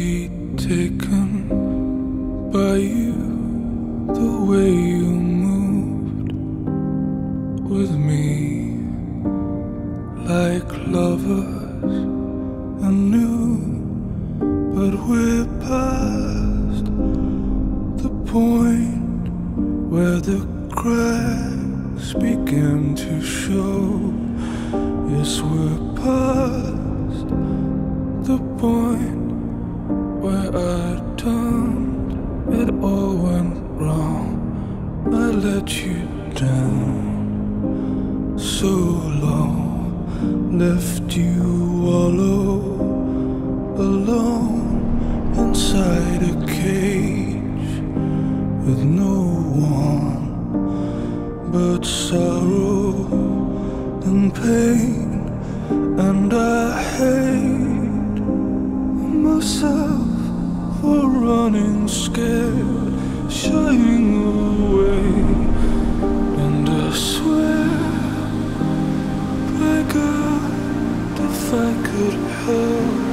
be taken by you the way you moved with me like lovers anew, but we're past the point where the cracks begin to show. Yes, we're the point where I turned, it all went wrong. I let you down so long, left you wallow alone inside a cage with no one but sorrow and pain, and I hate running scared, shying away, and I swear, by God, if I could help.